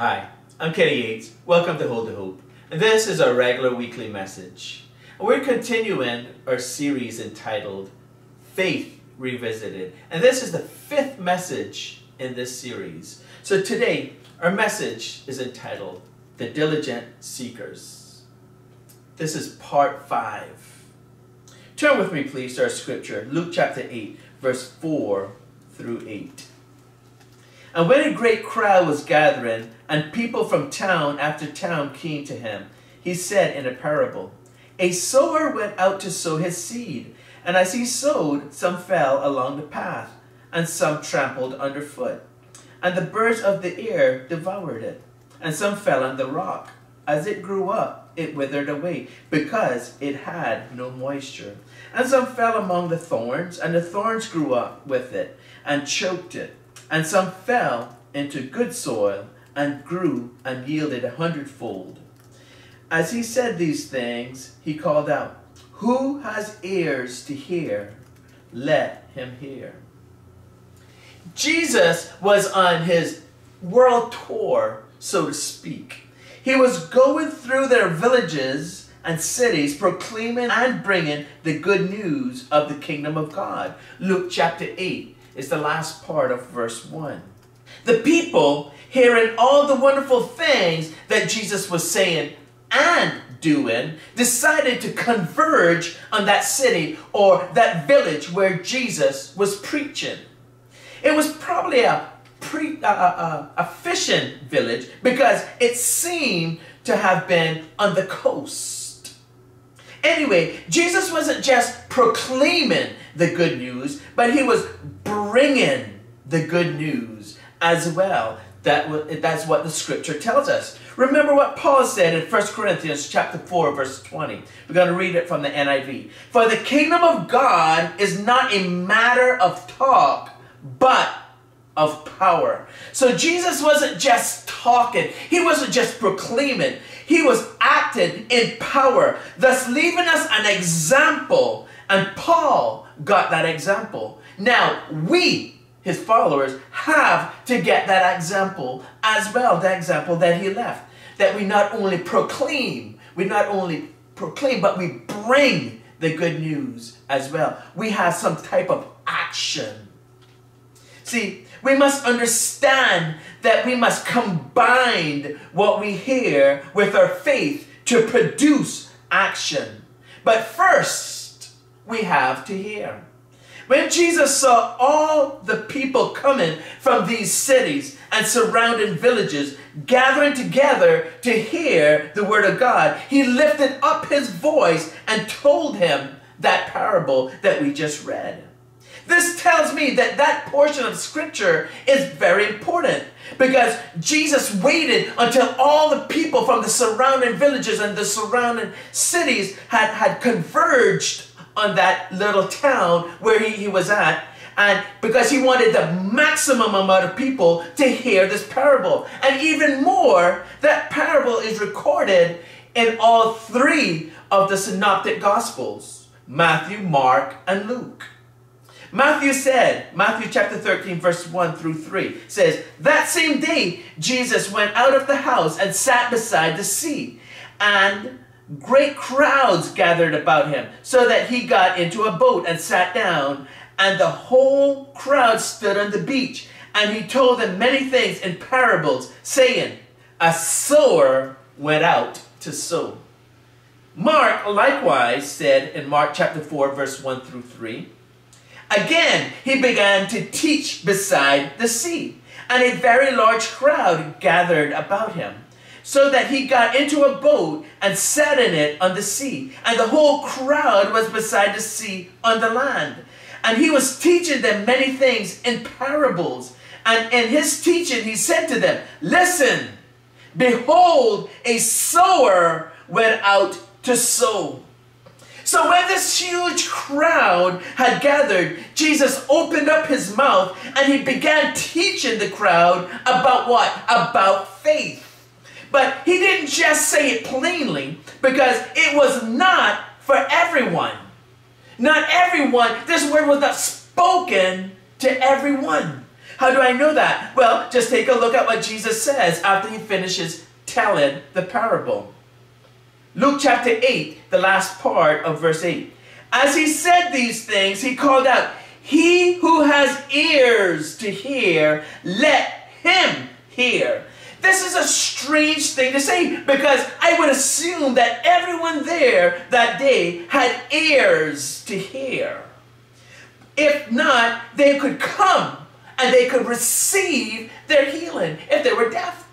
Hi, I'm Kenny Yates. Welcome to Hold To Hope. And this is our regular weekly message. And we're continuing our series entitled Faith Revisited. And this is the fifth message in this series. So today, our message is entitled The Diligent Seekers. This is part five. Turn with me, please, to our scripture, Luke chapter 8, verse 4 through 8. And when a great crowd was gathering, and people from town after town came to him, he said in a parable, A sower went out to sow his seed, and as he sowed, some fell along the path, and some trampled underfoot. And the birds of the air devoured it, and some fell on the rock. As it grew up, it withered away, because it had no moisture. And some fell among the thorns, and the thorns grew up with it, and choked it and some fell into good soil and grew and yielded a hundredfold. As he said these things, he called out, Who has ears to hear? Let him hear. Jesus was on his world tour, so to speak. He was going through their villages and cities, proclaiming and bringing the good news of the kingdom of God. Luke chapter 8 is the last part of verse 1. The people, hearing all the wonderful things that Jesus was saying and doing, decided to converge on that city or that village where Jesus was preaching. It was probably a pre, uh, uh, a fishing village because it seemed to have been on the coast. Anyway, Jesus wasn't just proclaiming the good news, but he was bringing the good news as well. That, that's what the scripture tells us. Remember what Paul said in 1 Corinthians chapter 4, verse 20. We're going to read it from the NIV. For the kingdom of God is not a matter of talk, but of power. So Jesus wasn't just talking. He wasn't just proclaiming. He was acting in power, thus leaving us an example. And Paul got that example. Now, we, his followers, have to get that example as well, the example that he left. That we not only proclaim, we not only proclaim, but we bring the good news as well. We have some type of action. See, we must understand that we must combine what we hear with our faith to produce action. But first, we have to hear. When Jesus saw all the people coming from these cities and surrounding villages gathering together to hear the word of God, he lifted up his voice and told him that parable that we just read. This tells me that that portion of scripture is very important because Jesus waited until all the people from the surrounding villages and the surrounding cities had, had converged on that little town where he, he was at. And because he wanted the maximum amount of people to hear this parable. And even more, that parable is recorded in all three of the synoptic gospels Matthew, Mark, and Luke. Matthew said, Matthew chapter 13, verse 1 through 3 says, That same day Jesus went out of the house and sat beside the sea. And great crowds gathered about him, so that he got into a boat and sat down, and the whole crowd stood on the beach. And he told them many things in parables, saying, A sower went out to sow. Mark likewise said in Mark chapter 4, verse 1 through 3, Again, he began to teach beside the sea, and a very large crowd gathered about him so that he got into a boat and sat in it on the sea. And the whole crowd was beside the sea on the land. And he was teaching them many things in parables. And in his teaching, he said to them, Listen, behold, a sower went out to sow. So when this huge crowd had gathered, Jesus opened up his mouth and he began teaching the crowd about what? About faith. But he didn't just say it plainly because it was not for everyone. Not everyone, this word was not spoken to everyone. How do I know that? Well, just take a look at what Jesus says after he finishes telling the parable. Luke chapter 8, the last part of verse 8. As he said these things, he called out, He who has ears to hear, let him hear. This is a strange thing to say because I would assume that everyone there that day had ears to hear. If not, they could come and they could receive their healing if they were deaf.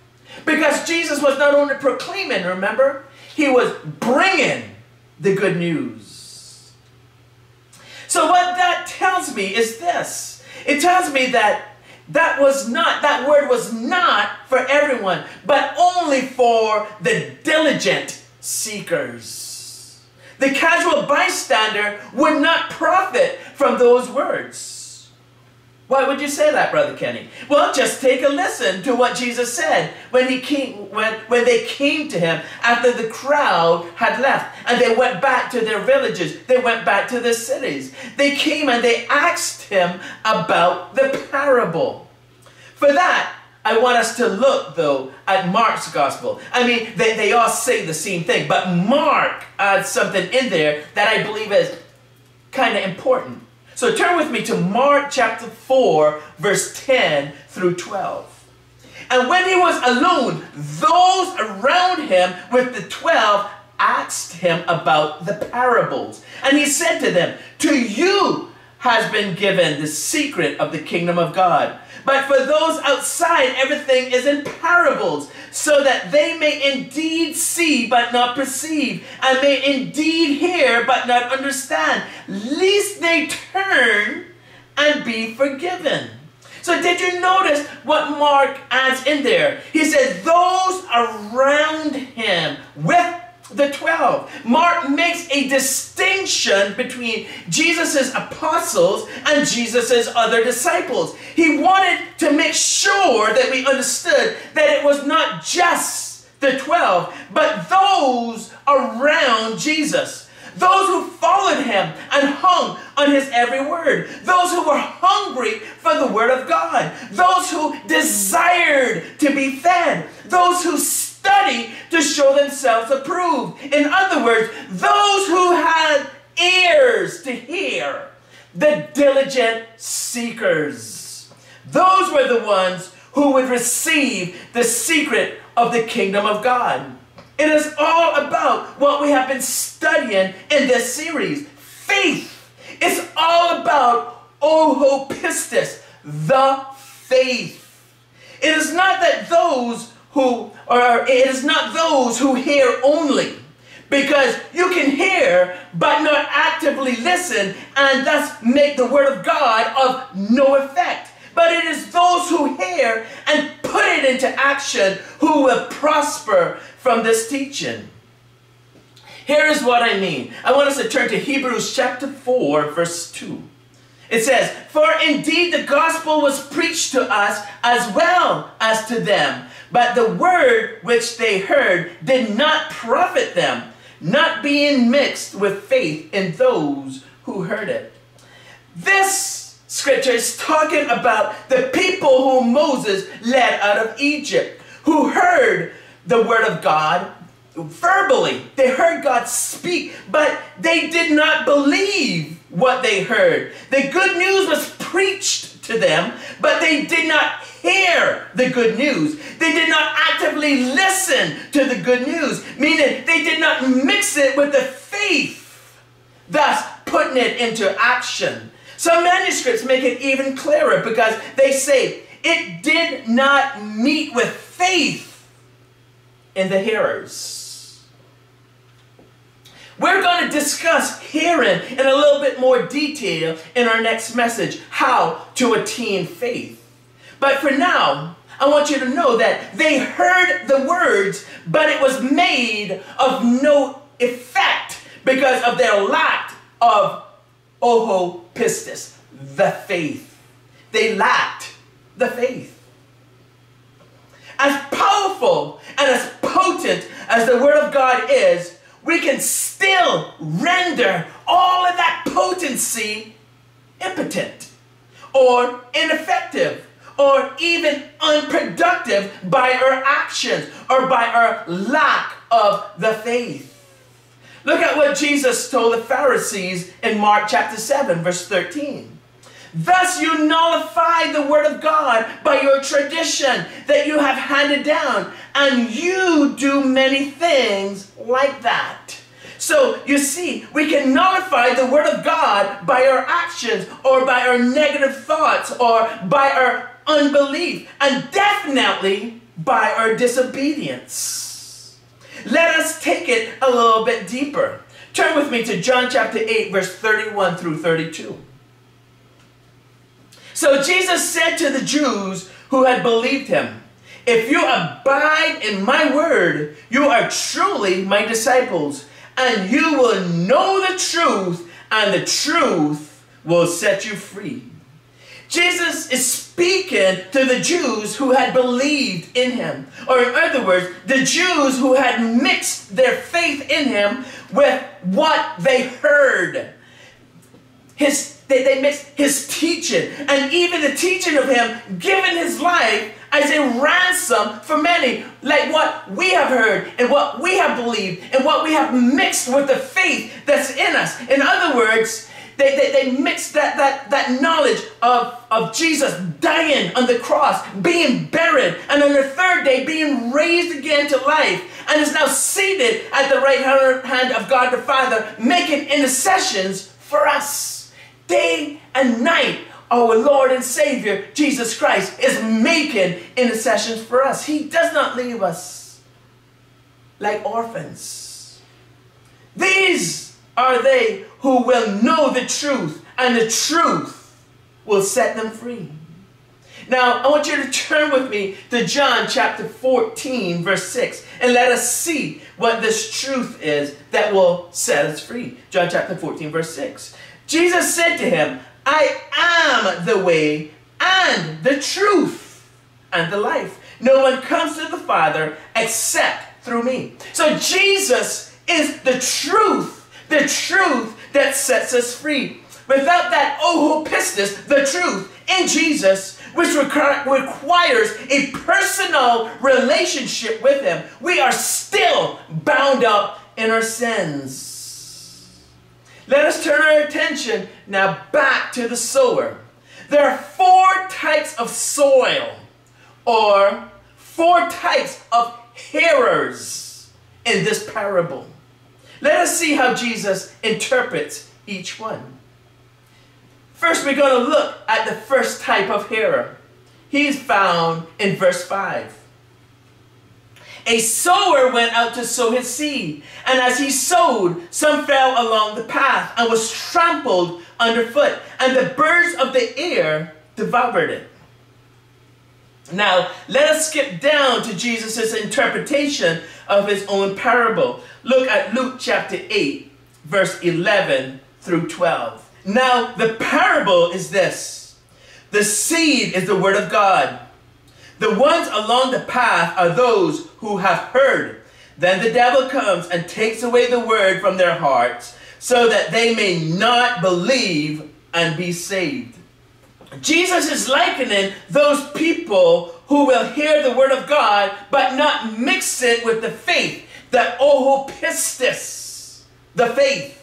Because Jesus was not only proclaiming, remember, he was bringing the good news. So, what that tells me is this it tells me that that was not, that word was not for everyone, but only for the diligent seekers. The casual bystander would not profit from those words. Why would you say that, Brother Kenny? Well, just take a listen to what Jesus said when he came when, when they came to him after the crowd had left and they went back to their villages, they went back to their cities. They came and they asked him about the parable. For that, I want us to look though at Mark's gospel. I mean, they, they all say the same thing, but Mark adds something in there that I believe is kind of important. So turn with me to Mark chapter 4, verse 10 through 12. And when he was alone, those around him with the twelve asked him about the parables. And he said to them, To you has been given the secret of the kingdom of God. But for those outside, everything is in parables, so that they may indeed see but not perceive, and may indeed hear but not understand, lest they turn and be forgiven. So, did you notice what Mark adds in there? He said, Those around him with the 12. Mark makes a distinction between Jesus' apostles and Jesus' other disciples. He wanted to make sure that we understood that it was not just the 12, but those around Jesus. Those who followed him and hung on his every word. Those who were hungry for the word of God. Those who desired to be fed. Those who study to show themselves approved. In other words, those who had ears to hear, the diligent seekers. Those were the ones who would receive the secret of the kingdom of God. It is all about what we have been studying in this series faith. It's all about oho pistis, the faith. It is not that those who or it is not those who hear only. Because you can hear but not actively listen and thus make the word of God of no effect. But it is those who hear and put it into action who will prosper from this teaching. Here is what I mean. I want us to turn to Hebrews chapter 4, verse 2. It says, For indeed the gospel was preached to us as well as to them. But the word which they heard did not profit them, not being mixed with faith in those who heard it. This scripture is talking about the people whom Moses led out of Egypt, who heard the word of God verbally. They heard God speak, but they did not believe what they heard. The good news was preached to them, but they did not hear the good news. They did not actively listen to the good news, meaning they did not mix it with the faith, thus putting it into action. Some manuscripts make it even clearer because they say it did not meet with faith in the hearers. We're going to discuss hearing in a little bit more detail in our next message how to attain faith. But for now, I want you to know that they heard the words, but it was made of no effect because of their lack of oho pistis, the faith. They lacked the faith. As powerful and as potent as the Word of God is, we can still render all of that potency impotent or ineffective or even unproductive by our actions or by our lack of the faith. Look at what Jesus told the Pharisees in Mark chapter 7, verse 13. Thus you nullify the word of God by your tradition that you have handed down, and you do many things like that. So you see, we can nullify the word of God by our actions or by our negative thoughts or by our unbelief and definitely by our disobedience. Let us take it a little bit deeper. Turn with me to John chapter 8, verse 31 through 32. So Jesus said to the Jews who had believed him, If you abide in my word, you are truly my disciples, and you will know the truth, and the truth will set you free. Jesus is speaking to the Jews who had believed in him. Or in other words, the Jews who had mixed their faith in him with what they heard. His they, they mixed his teaching and even the teaching of him giving his life as a ransom for many, like what we have heard and what we have believed and what we have mixed with the faith that's in us. In other words, they, they, they mixed that, that, that knowledge of, of Jesus dying on the cross, being buried, and on the third day being raised again to life, and is now seated at the right hand of God the Father, making intercessions for us. Day and night, our Lord and Savior, Jesus Christ, is making intercessions for us. He does not leave us like orphans. These are they who will know the truth, and the truth will set them free. Now, I want you to turn with me to John chapter 14, verse 6, and let us see what this truth is that will set us free. John chapter 14, verse 6. Jesus said to him, I am the way and the truth and the life. No one comes to the Father except through me. So Jesus is the truth, the truth that sets us free. Without that oh pistis, the truth in Jesus, which requires a personal relationship with Him, we are still bound up in our sins. Let us turn our attention now back to the sower. There are four types of soil, or four types of hearers in this parable. Let us see how Jesus interprets each one. First, we're going to look at the first type of hearer. He's found in verse 5. A sower went out to sow his seed, and as he sowed, some fell along the path and was trampled underfoot, and the birds of the air devoured it. Now, let us skip down to Jesus' interpretation of his own parable. Look at Luke chapter 8, verse 11 through 12. Now, the parable is this the seed is the word of God. The ones along the path are those who have heard. Then the devil comes and takes away the word from their hearts so that they may not believe and be saved. Jesus is likening those people who will hear the word of God but not mix it with the faith, the oho pistis, the faith.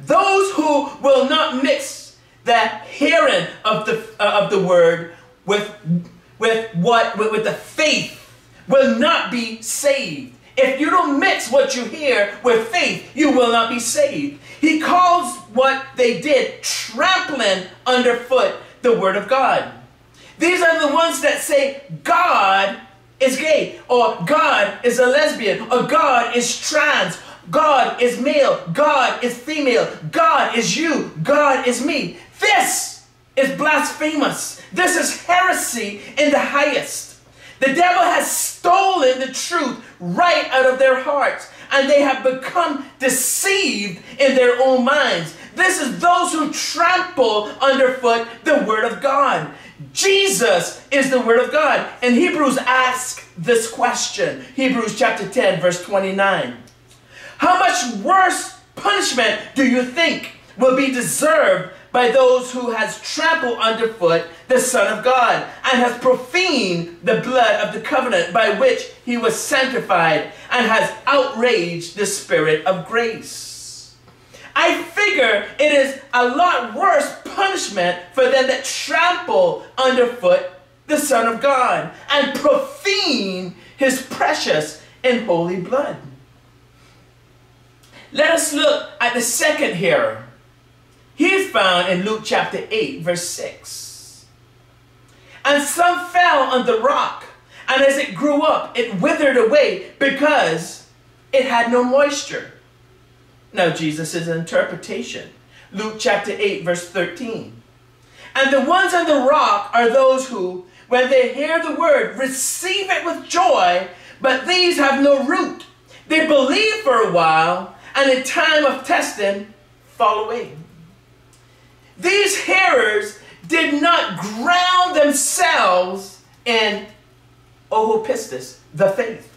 Those who will not mix the hearing of the, uh, of the word with with what with, with the faith will not be saved. If you don't mix what you hear with faith, you will not be saved. He calls what they did trampling underfoot the word of God. These are the ones that say God is gay, or God is a lesbian, or God is trans, God is male, God is female, God is you, God is me. This is blasphemous. This is heresy in the highest. The devil has stolen the truth right out of their hearts, and they have become deceived in their own minds. This is those who trample underfoot the word of God. Jesus is the word of God. And Hebrews ask this question. Hebrews chapter 10, verse 29. How much worse punishment do you think will be deserved by those who has trampled underfoot the Son of God, and has profaned the blood of the covenant by which he was sanctified, and has outraged the Spirit of grace. I figure it is a lot worse punishment for them that trample underfoot the Son of God and profane his precious and holy blood. Let us look at the second hearer. He is found in Luke chapter 8, verse 6. And some fell on the rock, and as it grew up, it withered away because it had no moisture. Now, Jesus' interpretation. Luke chapter 8, verse 13. And the ones on the rock are those who, when they hear the word, receive it with joy, but these have no root. They believe for a while, and in time of testing, fall away. These hearers did not ground themselves in ohopistis, the faith.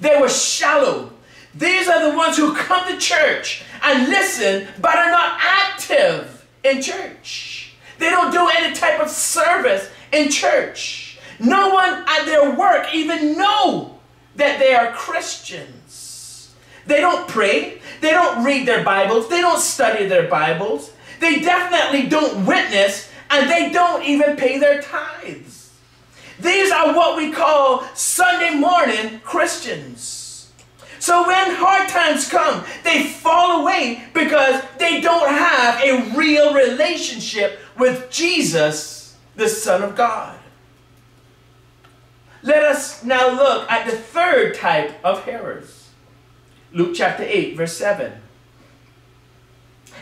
They were shallow. These are the ones who come to church and listen, but are not active in church. They don't do any type of service in church. No one at their work even know that they are Christians. They don't pray. They don't read their Bibles. They don't study their Bibles. They definitely don't witness and they don't even pay their tithes. These are what we call Sunday morning Christians. So when hard times come, they fall away because they don't have a real relationship with Jesus, the Son of God. Let us now look at the third type of hearers. Luke chapter 8, verse 7.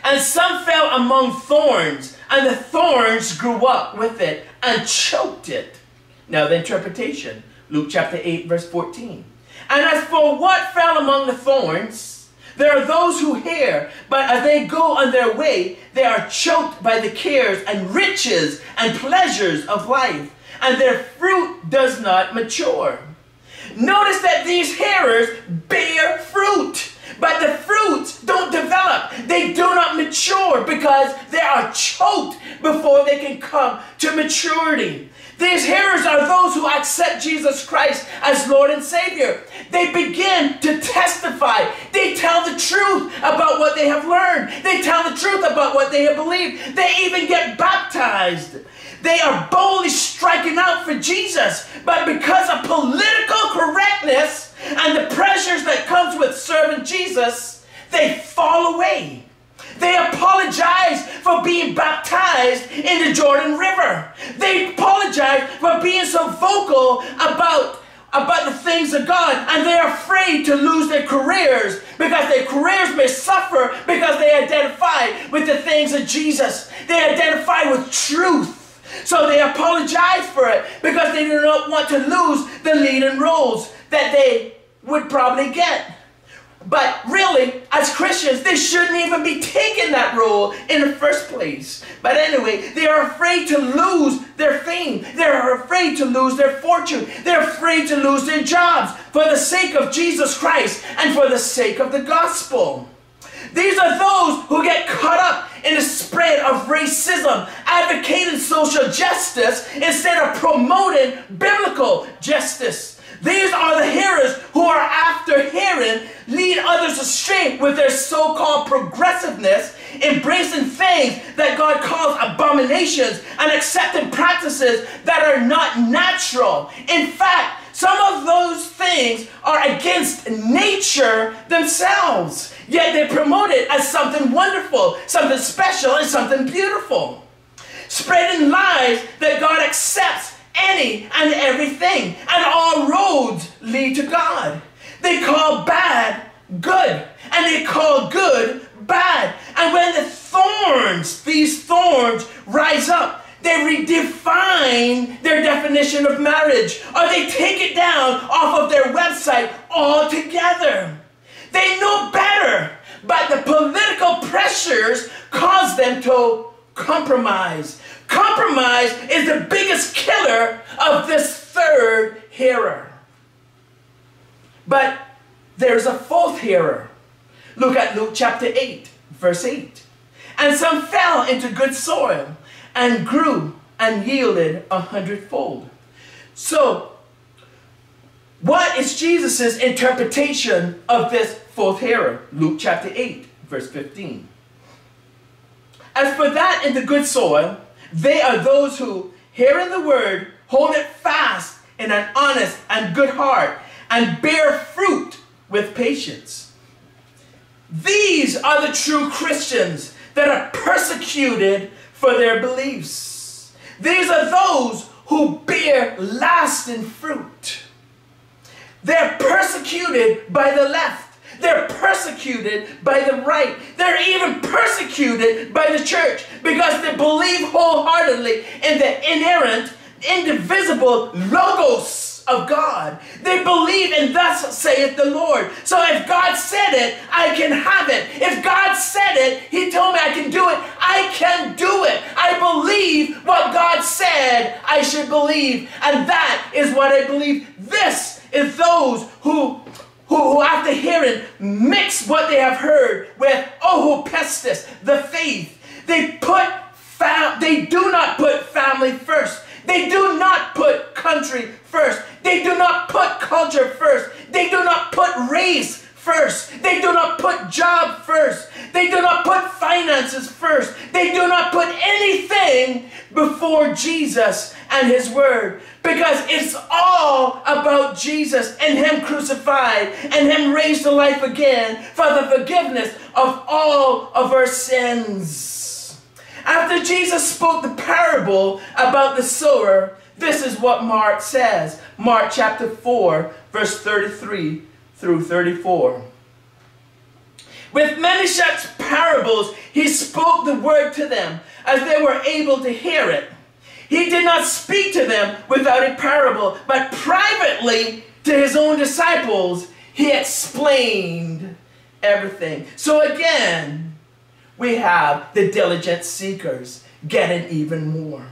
And some fell among thorns, and the thorns grew up with it and choked it. Now the interpretation, Luke chapter 8, verse 14. And as for what fell among the thorns, there are those who hear, but as they go on their way, they are choked by the cares and riches and pleasures of life, and their fruit does not mature. Notice that these hearers bear fruit. But the fruits don't develop. They do not mature because they are choked before they can come to maturity. These hearers are those who accept Jesus Christ as Lord and Savior. They begin to testify. They tell the truth about what they have learned. They tell the truth about what they have believed. They even get baptized. They are boldly striking out for Jesus. But because of political correctness, and the pressures that comes with serving Jesus, they fall away. They apologize for being baptized in the Jordan River. They apologize for being so vocal about about the things of God and they're afraid to lose their careers because their careers may suffer because they identify with the things of Jesus. They identify with truth. So they apologize for it because they do not want to lose the leading roles that they would probably get. But really, as Christians, they shouldn't even be taking that role in the first place. But anyway, they are afraid to lose their fame. They're afraid to lose their fortune. They're afraid to lose their jobs for the sake of Jesus Christ and for the sake of the gospel. These are those who get caught up in the spread of racism, advocating social justice instead of promoting biblical justice. These are the hearers who are after hearing, lead others astray with their so-called progressiveness, embracing things that God calls abominations and accepting practices that are not natural. In fact, some of those things are against nature themselves, yet they promote it as something wonderful, something special, and something beautiful. Spreading lies that God accepts any and everything, and all roads lead to God. They call bad good, and they call good bad. And when the thorns, these thorns, rise up, they redefine their definition of marriage, or they take it down off of their website altogether. They know better, but the political pressures cause them to compromise. Compromise is the biggest killer of this third hearer. But there's a fourth hearer. Look at Luke chapter 8, verse 8. And some fell into good soil and grew and yielded a hundredfold. So, what is Jesus' interpretation of this fourth hearer? Luke chapter 8, verse 15. As for that in the good soil, they are those who, hearing the word, hold it fast in an honest and good heart, and bear fruit with patience. These are the true Christians that are persecuted for their beliefs. These are those who bear lasting fruit. They're persecuted by the left. They're persecuted by the right. They're even persecuted by the church because they believe wholeheartedly in the inerrant, indivisible logos of God. They believe in thus saith the Lord. So if God said it, I can have it. If God said it, He told me I can do it, I can do it. I believe what God said I should believe. And that is what I believe. This is those who who, who after hearing mix what they have heard with oh pistis, the faith. They put they do not put family first. They do not put country first. They do not put culture first. They do not put race first. They do not put job first. They do not put finances first. They do not put anything before Jesus and His Word because it's all about Jesus and Him crucified and Him raised to life again for the forgiveness of all of our sins. After Jesus spoke the parable about the sower, this is what Mark says. Mark chapter 4, verse 33 through 34. With many such parables, he spoke the word to them as they were able to hear it. He did not speak to them without a parable, but privately to his own disciples, he explained everything. So again, we have the diligent seekers getting even more.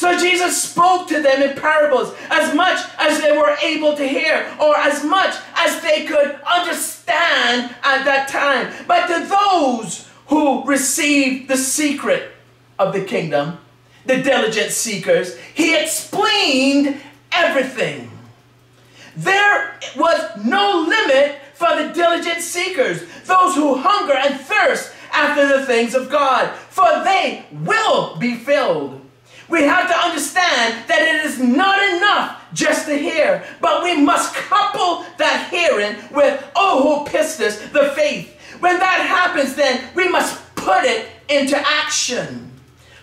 So Jesus spoke to them in parables as much as they were able to hear or as much as they could understand at that time. But to those who received the secret of the kingdom, the diligent seekers, he explained everything. There was no limit for the diligent seekers, those who hunger and thirst after the things of God, for they will be filled. We have to understand that it is not enough just to hear, but we must couple that hearing with oh, oho pistis, the faith. When that happens, then we must put it into action.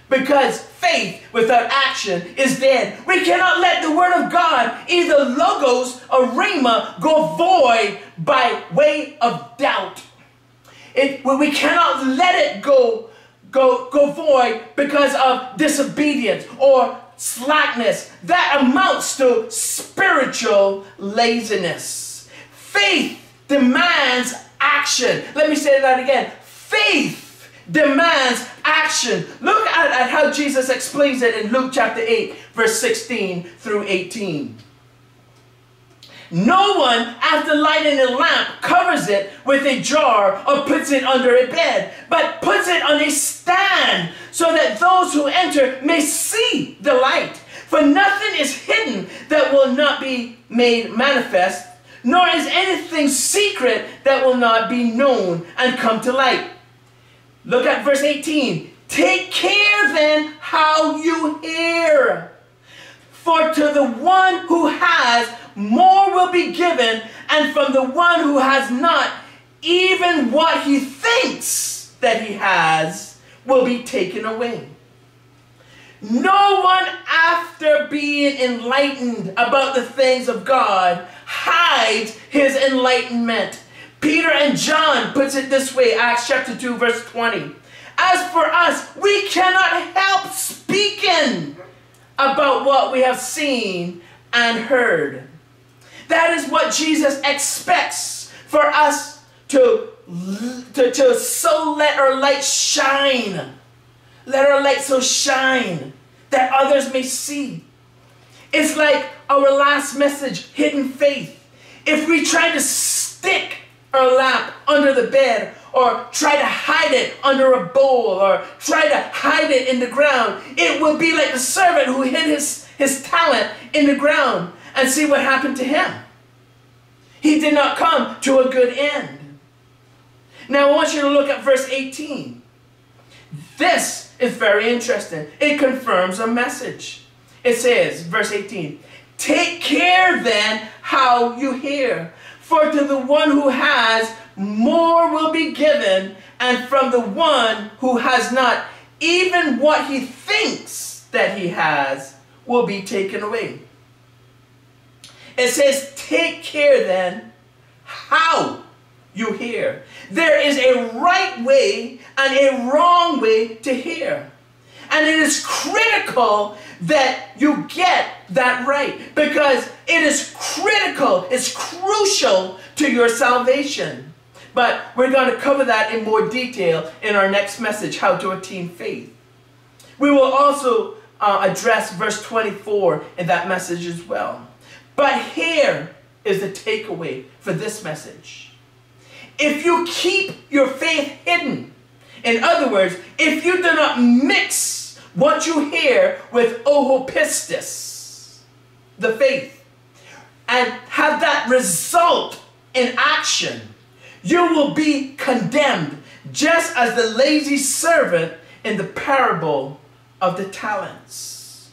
Because faith without action is dead. We cannot let the word of God, either logos or rhema, go void by way of doubt. It, we cannot let it go go, go void because of disobedience or slackness. That amounts to spiritual laziness. Faith demands action. Let me say that again. Faith demands action. Look at, at how Jesus explains it in Luke chapter 8, verse 16 through 18. No one, after lighting a lamp, covers it with a jar or puts it under a bed, but puts it on a stand so that those who enter may see the light. For nothing is hidden that will not be made manifest, nor is anything secret that will not be known and come to light. Look at verse 18. Take care then how you hear. For to the one who has, more will be given, and from the one who has not, even what he thinks that he has will be taken away. No one, after being enlightened about the things of God, hides his enlightenment. Peter and John puts it this way, Acts chapter 2, verse 20. As for us, we cannot help speaking about what we have seen and heard. That is what Jesus expects for us to, to, to so let our light shine. Let our light so shine that others may see. It's like our last message, hidden faith. If we try to stick our lamp under the bed or try to hide it under a bowl or try to hide it in the ground. It would be like the servant who hid his, his talent in the ground and see what happened to him. He did not come to a good end. Now I want you to look at verse 18. This is very interesting. It confirms a message. It says, verse 18, Take care then how you hear, for to the one who has, more will be given, and from the one who has not, even what he thinks that he has will be taken away. It says, Take care then how you hear. There is a right way and a wrong way to hear. And it is critical that you get that right because it is critical, it's crucial to your salvation. But we're going to cover that in more detail in our next message, How to Attain Faith. We will also uh, address verse 24 in that message as well. But here is the takeaway for this message. If you keep your faith hidden, in other words, if you do not mix what you hear with oopistos, the faith, and have that result in action, you will be condemned just as the lazy servant in the parable of the talents.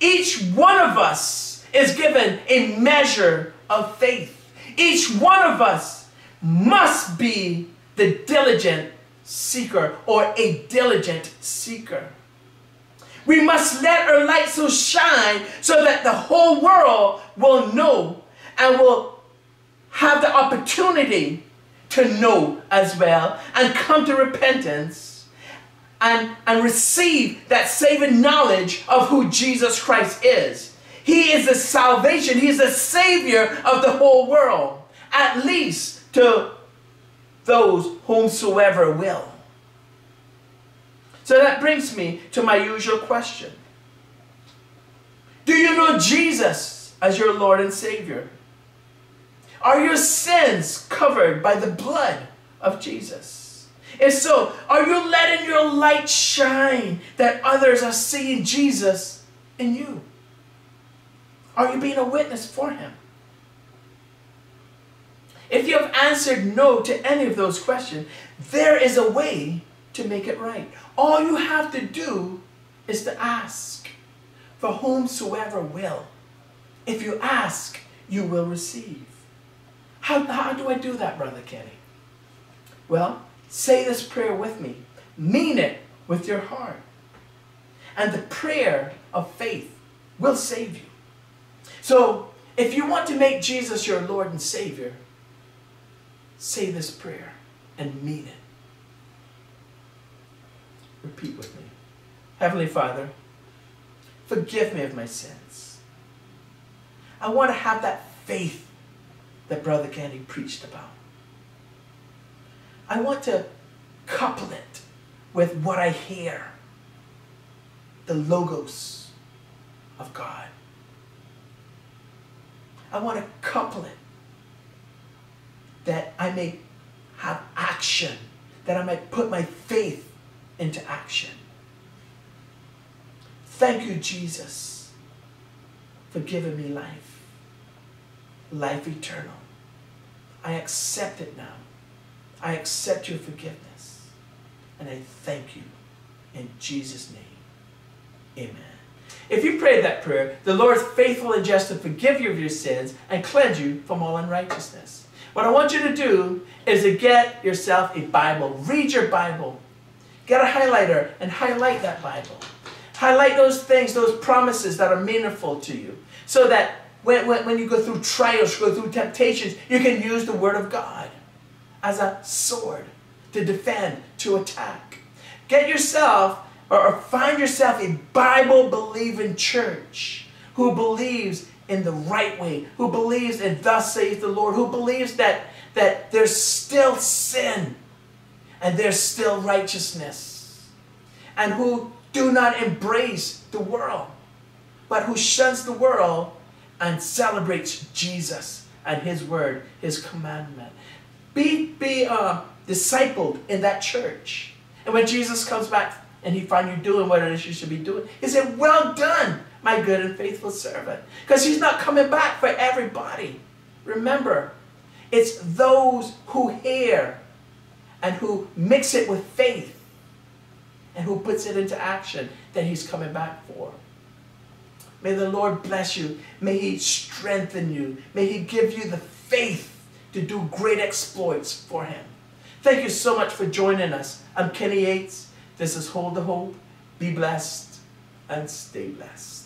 Each one of us is given a measure of faith. Each one of us must be the diligent seeker or a diligent seeker. We must let our light so shine so that the whole world will know and will have the opportunity to know as well and come to repentance and, and receive that saving knowledge of who Jesus Christ is. He is the salvation. He is the Savior of the whole world, at least to those whomsoever will. So that brings me to my usual question. Do you know Jesus as your Lord and Savior? Are your sins covered by the blood of Jesus? If so, are you letting your light shine that others are seeing Jesus in you? Are you being a witness for Him? If you have answered no to any of those questions, there is a way to make it right. All you have to do is to ask for whomsoever will. If you ask, you will receive. How, how do I do that, Brother Kenny? Well, say this prayer with me. Mean it with your heart. And the prayer of faith will save you. So, if you want to make Jesus your Lord and Savior, say this prayer and mean it. Repeat with me. Heavenly Father, forgive me of my sins. I want to have that faith that Brother Kenny preached about. I want to couple it with what I hear the logos of God. I want to couple it that I may have action, that I might put my faith into action. Thank you, Jesus, for giving me life life eternal. I accept it now. I accept your forgiveness. And I thank you in Jesus' name. Amen. If you prayed that prayer, the Lord is faithful and just to forgive you of your sins and cleanse you from all unrighteousness. What I want you to do is to get yourself a Bible. Read your Bible. Get a highlighter and highlight that Bible. Highlight those things, those promises that are meaningful to you so that when, when, when you go through trials, go through temptations, you can use the Word of God as a sword to defend, to attack. Get yourself or, find yourself a Bible believing church who believes in the right way, who believes in thus saith the Lord, who believes that, that there's still sin and there's still righteousness, and who do not embrace the world, but who shuns the world and celebrates Jesus and His word, His commandment. Be, be uh, discipled in that church. And when Jesus comes back and he find you doing what it is you should be doing, he said, well done, my good and faithful servant. Because he's not coming back for everybody. Remember, it's those who hear and who mix it with faith and who puts it into action that he's coming back for. May the Lord bless you. May he strengthen you. May he give you the faith to do great exploits for him. Thank you so much for joining us. I'm Kenny Yates. This is Hold To Hope. Be blessed and stay blessed.